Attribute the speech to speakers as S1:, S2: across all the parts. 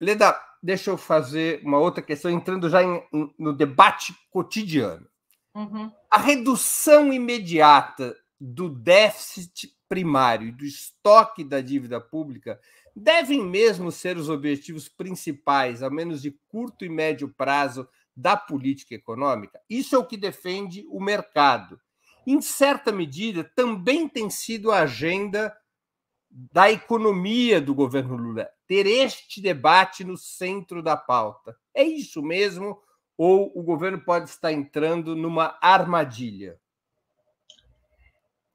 S1: Leda, deixa eu fazer uma outra questão, entrando já em, no debate cotidiano. Uhum. A redução imediata do déficit primário e do estoque da dívida pública devem mesmo ser os objetivos principais, ao menos de curto e médio prazo, da política econômica? Isso é o que defende o mercado. Em certa medida, também tem sido a agenda da economia do governo Lula, ter este debate no centro da pauta. É isso mesmo? Ou o governo pode estar entrando numa armadilha?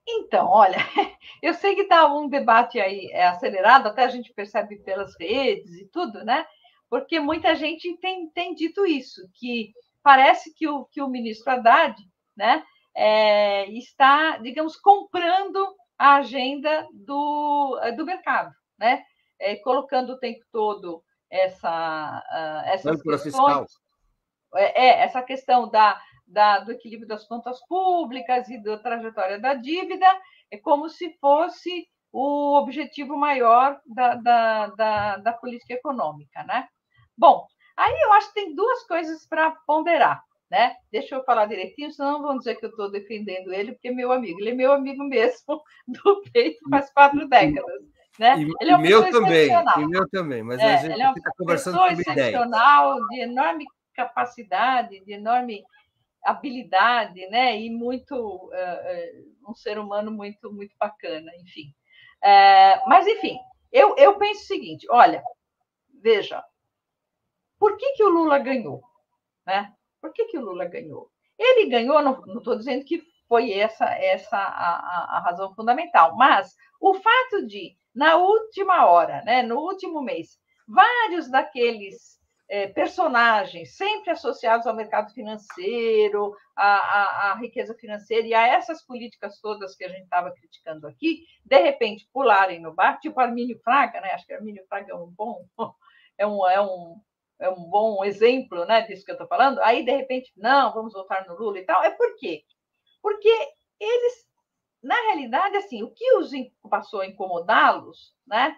S2: Então, olha, eu sei que está um debate aí é, acelerado, até a gente percebe pelas redes e tudo, né? Porque muita gente tem, tem dito isso, que parece que o, que o ministro Haddad né, é, está, digamos, comprando a agenda do, do mercado, né? É, colocando o tempo todo essa, uh, essas questões, é, é, essa questão da, da, do equilíbrio das contas públicas e da trajetória da dívida, é como se fosse o objetivo maior da, da, da, da política econômica, né? Bom, aí eu acho que tem duas coisas para ponderar, né? Deixa eu falar direitinho, senão vão dizer que eu estou defendendo ele, porque é meu amigo, ele é meu amigo mesmo do peito faz quatro décadas. Né?
S1: E, ele é meu também, e meu também, mas
S2: é,
S1: a gente
S2: é conversando sobre excepcional, ideias. de enorme capacidade, de enorme habilidade, né? E muito uh, um ser humano muito muito bacana, enfim. Uh, mas enfim, eu, eu penso o seguinte: olha, veja, por que, que o Lula ganhou, né? Por que, que o Lula ganhou? Ele ganhou, não estou dizendo que foi essa essa a, a, a razão fundamental, mas o fato de na última hora, né, no último mês, vários daqueles é, personagens sempre associados ao mercado financeiro, à, à, à, riqueza financeira e a essas políticas todas que a gente estava criticando aqui, de repente pularem no bar, tipo Armínio Fraga, né? Acho que Armínio Fraga é um bom, é um, é um, é um bom exemplo né, disso que eu estou falando. Aí, de repente, não, vamos voltar no Lula e tal. É por quê? Porque eles, na realidade, assim, o que os passou a incomodá-los, né?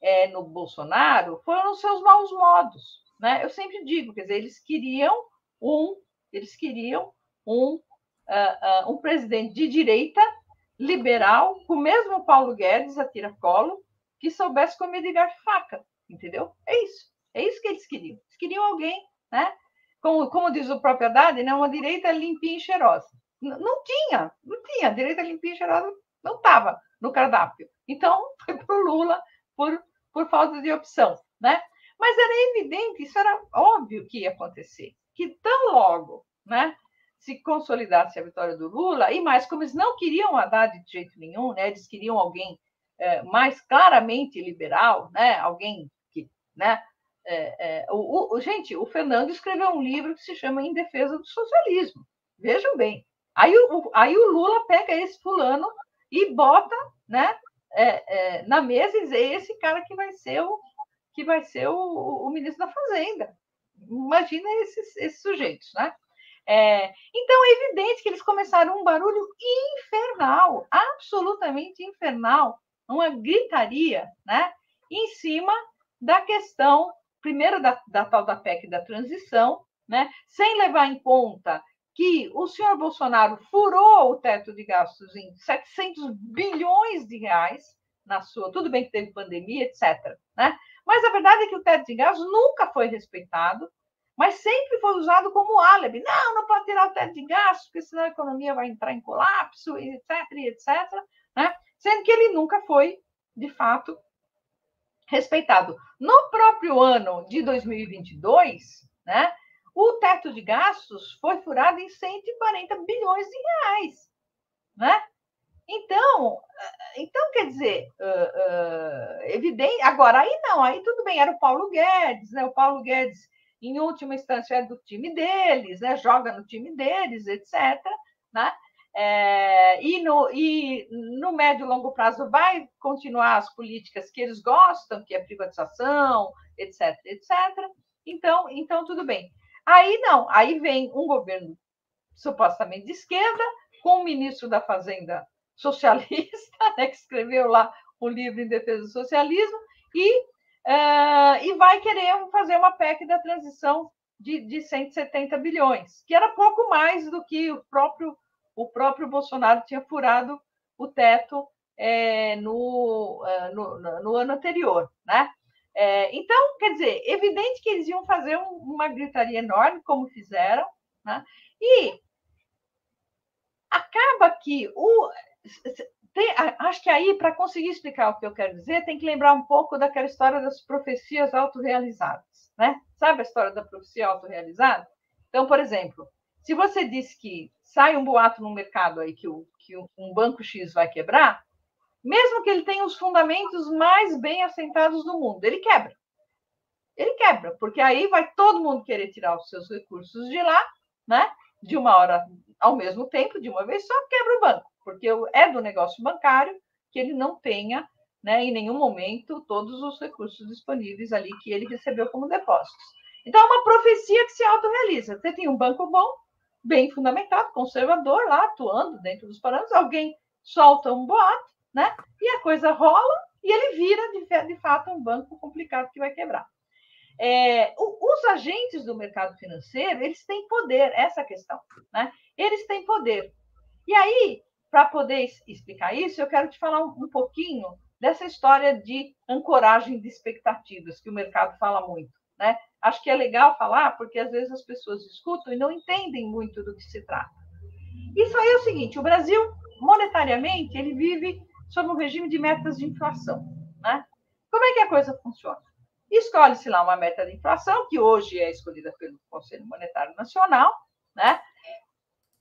S2: É, no Bolsonaro foram os seus maus modos, né? Eu sempre digo, quer dizer, eles queriam um, eles queriam um, uh, uh, um presidente de direita, liberal, com o mesmo Paulo Guedes a tiracolo, que soubesse comer de garfo faca, entendeu? É isso, é isso que eles queriam. Eles queriam alguém, né? Como, como diz o próprio Haddad, né? uma direita limpinha e cheirosa. Não tinha, não tinha. A direita limpinha e cheirosa não estava no cardápio. Então, foi para o Lula por, por falta de opção, né? Mas era evidente, isso era óbvio que ia acontecer, que tão logo né, se consolidasse a vitória do Lula, e mais, como eles não queriam Haddad de jeito nenhum, né, eles queriam alguém é, mais claramente liberal, né, alguém que. Né, é, é, o, o, gente, o Fernando escreveu um livro que se chama Em Defesa do Socialismo. Vejam bem. Aí o, aí o Lula pega esse fulano e bota né, é, é, na mesa e diz: esse cara que vai ser o, que vai ser o, o ministro da Fazenda. Imagina esses, esses sujeitos, né? É, então, é evidente que eles começaram um barulho infernal, absolutamente infernal, uma gritaria, né? Em cima da questão, primeiro, da, da tal da PEC da transição, né? Sem levar em conta que o senhor Bolsonaro furou o teto de gastos em 700 bilhões de reais na sua. Tudo bem que teve pandemia, etc. Né? Mas a verdade é que o teto de gastos nunca foi respeitado, mas sempre foi usado como álibi. Não, não pode tirar o teto de gastos, porque senão a economia vai entrar em colapso, etc, etc. Né? Sendo que ele nunca foi, de fato, respeitado. No próprio ano de 2022, né, o teto de gastos foi furado em 140 bilhões de reais. Né? Então, então quer dizer, uh, uh, evidente. Agora, aí não, aí tudo bem, era o Paulo Guedes, né? O Paulo Guedes, em última instância, é do time deles, né? Joga no time deles, etc. Né? É, e, no, e no médio e longo prazo vai continuar as políticas que eles gostam, que é privatização, etc, etc. Então, então tudo bem. Aí não, aí vem um governo supostamente de esquerda, com o ministro da Fazenda socialista, né, que escreveu lá o livro em defesa do socialismo, e uh, e vai querer fazer uma PEC da transição de, de 170 bilhões, que era pouco mais do que o próprio, o próprio Bolsonaro tinha furado o teto é, no, no, no, ano anterior. Né? É, então, quer dizer, evidente que eles iam fazer um, uma gritaria enorme, como fizeram, né? e acaba que o. Tem, acho que aí, para conseguir explicar o que eu quero dizer, tem que lembrar um pouco daquela história das profecias autorrealizadas. Né? Sabe a história da profecia autorrealizada? Então, por exemplo, se você diz que sai um boato no mercado aí que, o, que um banco X vai quebrar, mesmo que ele tenha os fundamentos mais bem assentados do mundo, ele quebra. Ele quebra, porque aí vai todo mundo querer tirar os seus recursos de lá, né? De uma hora ao mesmo tempo, de uma vez só, quebra o banco, porque é do negócio bancário que ele não tenha, né, em nenhum momento, todos os recursos disponíveis ali que ele recebeu como depósitos. Então, é uma profecia que se autorrealiza. Você tem um banco bom, bem fundamentado, conservador, lá atuando dentro dos parâmetros, alguém solta um boato, né? E a coisa rola e ele vira, de, de fato, um banco complicado que vai quebrar. É, os agentes do mercado financeiro, eles têm poder, essa é questão, né? Eles têm poder. E aí, para poder explicar isso, eu quero te falar um, um pouquinho dessa história de ancoragem de expectativas, que o mercado fala muito, né? Acho que é legal falar, porque às vezes as pessoas escutam e não entendem muito do que se trata. Isso aí é o seguinte: o Brasil, monetariamente, ele vive sob um regime de metas de inflação. Né? Como é que a coisa funciona? Escolhe-se lá uma meta de inflação, que hoje é escolhida pelo Conselho Monetário Nacional, né?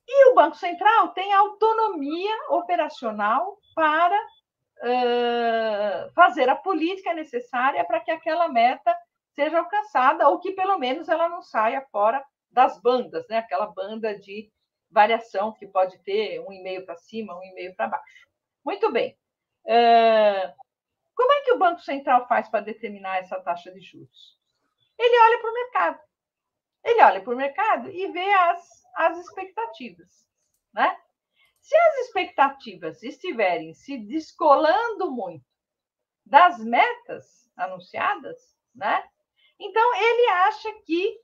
S2: e o Banco Central tem autonomia operacional para uh, fazer a política necessária para que aquela meta seja alcançada, ou que pelo menos ela não saia fora das bandas, né? aquela banda de variação que pode ter um e meio para cima, um e meio para baixo. Muito bem. É, como é que o Banco Central faz para determinar essa taxa de juros? Ele olha para o mercado. Ele olha para o mercado e vê as, as expectativas. Né? Se as expectativas estiverem se descolando muito das metas anunciadas, né? então ele acha que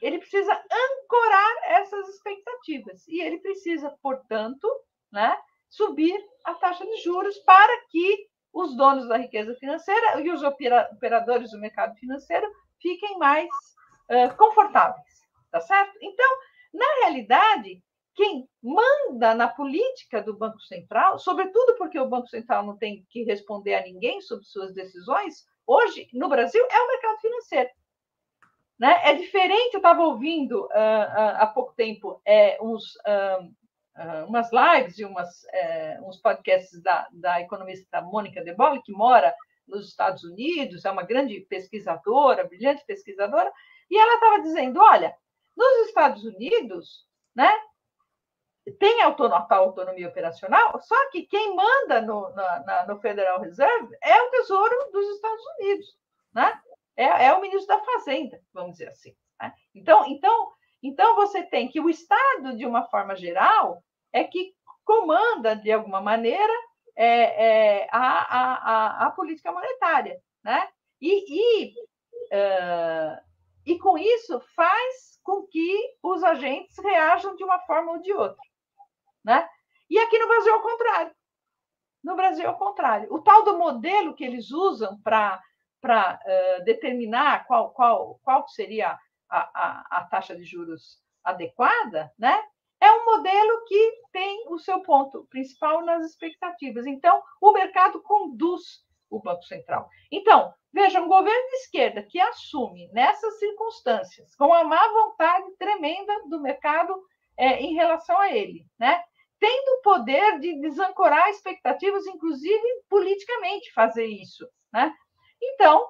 S2: ele precisa ancorar essas expectativas e ele precisa, portanto, né, subir a taxa de juros para que os donos da riqueza financeira e os operadores do mercado financeiro fiquem mais uh, confortáveis, tá certo? Então, na realidade, quem manda na política do Banco Central, sobretudo porque o Banco Central não tem que responder a ninguém sobre suas decisões, hoje, no Brasil, é o mercado financeiro. Né? É diferente, eu estava ouvindo uh, uh, há pouco tempo é, uns, uh, umas lives e umas, uh, uns podcasts da, da economista Mônica De Bolle, que mora nos Estados Unidos, é uma grande pesquisadora, brilhante pesquisadora, e ela estava dizendo: olha, nos Estados Unidos, né, tem autonomia, autonomia operacional, só que quem manda no, na, no Federal Reserve é o Tesouro dos Estados Unidos, né? É, é o ministro da Fazenda, vamos dizer assim. Né? Então, então, então, você tem que o Estado, de uma forma geral, é que comanda, de alguma maneira, é, é, a, a, a, política monetária. Né? E, e, uh, e, com isso, faz com que os agentes reajam de uma forma ou de outra. Né? E aqui no Brasil é o contrário. No Brasil é o contrário. O tal do modelo que eles usam para uh, determinar qual, qual, qual seria a, a, a taxa de juros adequada, né? É um modelo que tem o seu ponto principal nas expectativas. Então, o mercado conduz o Banco Central. Então, veja, um governo de esquerda que assume nessas circunstâncias, com a má vontade tremenda do mercado é, em relação a ele, né? tendo o poder de desancorar expectativas, inclusive politicamente, fazer isso. Né? Então,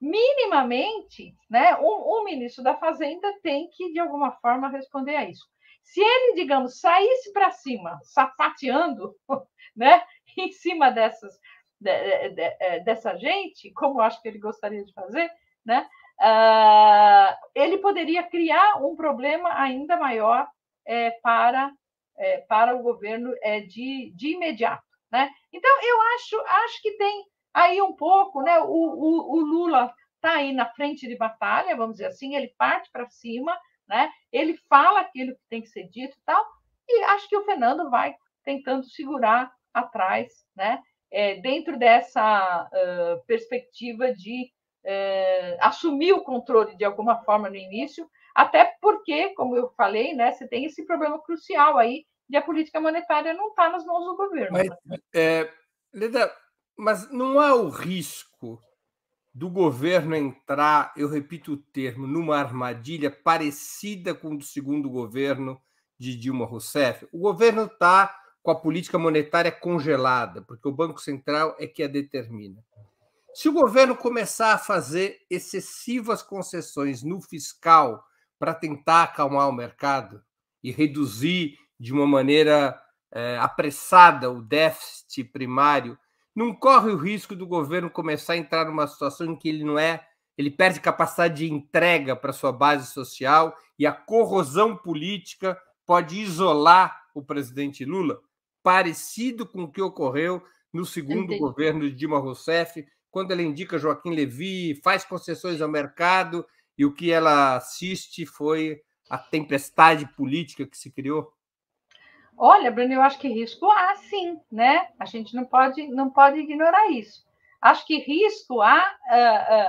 S2: minimamente, né, um, um ministro da Fazenda tem que, de alguma forma, responder a isso. Se ele, digamos, saísse para cima, sapateando, né, em cima dessas, de, de, é, dessa gente, como acho que ele gostaria de fazer, né, uh, ele poderia criar um problema ainda maior é, para, é, para o governo é, de, de imediato. Né? Então, eu acho, acho que tem aí um pouco, né? O, o, o Lula está aí na frente de batalha, vamos dizer assim, ele parte para cima, né? Ele fala aquilo que tem que ser dito e tal, e acho que o Fernando vai tentando segurar atrás, né? É, dentro dessa uh, perspectiva de uh, assumir o controle de alguma forma no início, até porque, como eu falei, né, você tem esse problema crucial aí de a política monetária não estar tá nas mãos do governo.
S1: Mas, é, Leda, mas não há o risco do governo entrar, eu repito o termo, numa armadilha parecida com o do segundo governo de Dilma Rousseff? O governo está com a política monetária congelada, porque o Banco Central é que a determina. Se o governo começar a fazer excessivas concessões no fiscal para tentar acalmar o mercado e reduzir de uma maneira é, apressada o déficit primário, não corre o risco do governo começar a entrar numa situação em que ele não é, ele perde capacidade de entrega para sua base social e a corrosão política pode isolar o presidente Lula, parecido com o que ocorreu no segundo Entendi. governo de Dilma Rousseff, quando ela indica Joaquim Levy, faz concessões ao mercado e o que ela assiste foi a tempestade política que se criou?
S2: Olha, Bruno, eu acho que risco há sim, né? A gente não pode, não pode ignorar isso. Acho que risco há,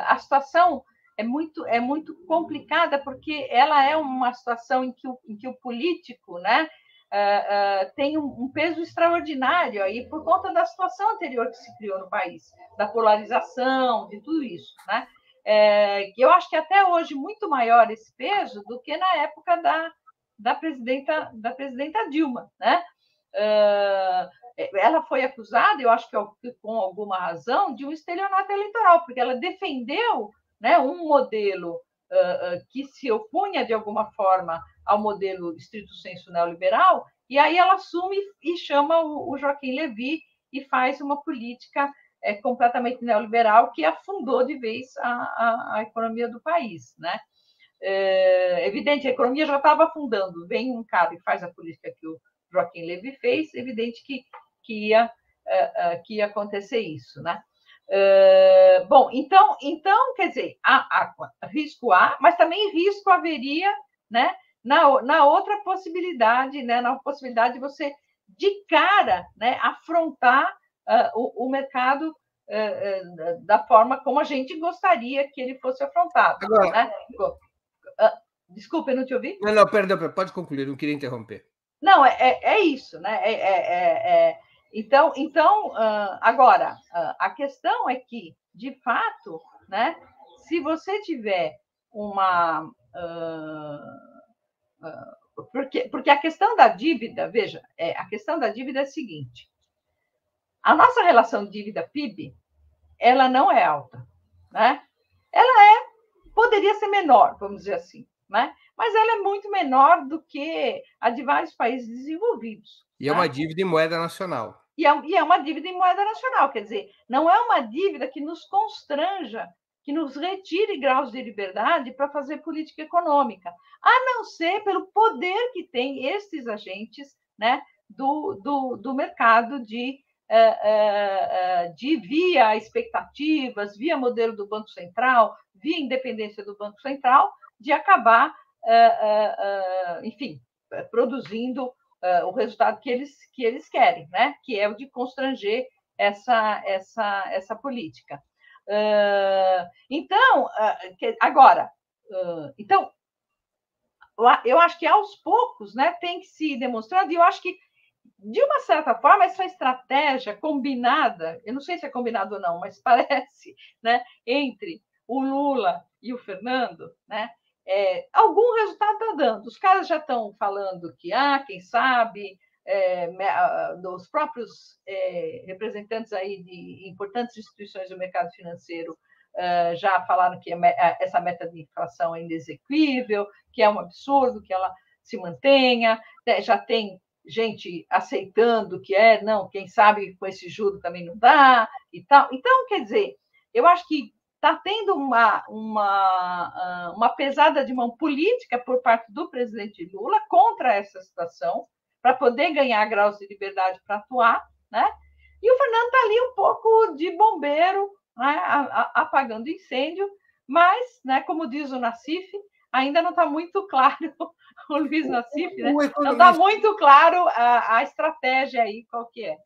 S2: a situação é muito, é muito complicada, porque ela é uma situação em que o, em que o político né, uh, tem um, um, peso extraordinário aí por conta da situação anterior que se criou no país, da polarização, de tudo isso. Né? É, eu acho que até hoje muito maior esse peso do que na época da, da, presidenta, da presidenta Dilma. Né? Uh, ela foi acusada, eu acho que com alguma razão, de um estelionato eleitoral, porque ela defendeu né, um modelo uh, uh, que se opunha de alguma forma ao modelo estrito senso neoliberal, e aí ela assume e chama o, o Joaquim Levy e faz uma política é, completamente neoliberal que afundou de vez a, a, a economia do país. Né? É evidente, a economia já estava afundando, vem um cara e faz a política que o Joaquim Levy fez, evidente que, que, ia, uh, que ia acontecer isso. Né? Uh, bom, então, então, quer dizer, há, há, risco há, mas também risco haveria né, na, na outra possibilidade, né, na possibilidade de você, de cara, né, afrontar uh, o, o, mercado uh, da forma como a gente gostaria que ele fosse afrontado. Agora, né? Desculpa, eu não te ouvi?
S1: Não, não, perdão, pode concluir, não queria interromper.
S2: Não, é, é, é isso, né? É, é, é, é então, então agora, a questão é que, de fato, né, se você tiver uma. porque, porque a questão da dívida, veja, é, a questão da dívida é a seguinte: a nossa relação dívida-PIB, ela não é alta, né? Ela é, poderia ser menor, vamos dizer assim, né? Mas ela é muito menor do que a de vários países desenvolvidos.
S1: E é né? uma dívida em moeda nacional.
S2: E é, e é uma dívida em moeda nacional, quer dizer, não é uma dívida que nos constranja, que nos retire graus de liberdade para fazer política econômica, a não ser pelo poder que tem esses agentes né, do, do, do mercado de, uh, uh, de via expectativas, via modelo do Banco Central, via independência do Banco Central, de acabar, uh, enfim, produzindo o resultado que eles, que eles querem, né? que é o de constranger essa, essa, essa política. Então, agora, então, eu acho que aos poucos né, tem que se demonstrando, e eu acho que, de uma certa forma, essa estratégia combinada, eu não sei se é combinado ou não, mas parece, né, entre o Lula e o Fernando, né, é, algum resultado está dando. Os caras já estão falando que, ah, quem sabe, é, dos próprios é, representantes aí de importantes instituições do mercado financeiro é, já falaram que essa meta de inflação é inexequível, que é um absurdo que ela se mantenha, né, já tem gente aceitando que é, não, quem sabe com esse juro também não dá e tal. Então, quer dizer, eu acho que está tendo uma, uma, ah, uma pesada de mão política por parte do presidente Lula contra essa situação, para poder ganhar graus de liberdade para atuar, né? E o Fernando está ali um pouco de bombeiro, né, apagando incêndio, mas, né, como diz o Nassif, ainda não está muito claro, o Luiz Nassif, né? não está muito claro a, a estratégia aí, qual que é.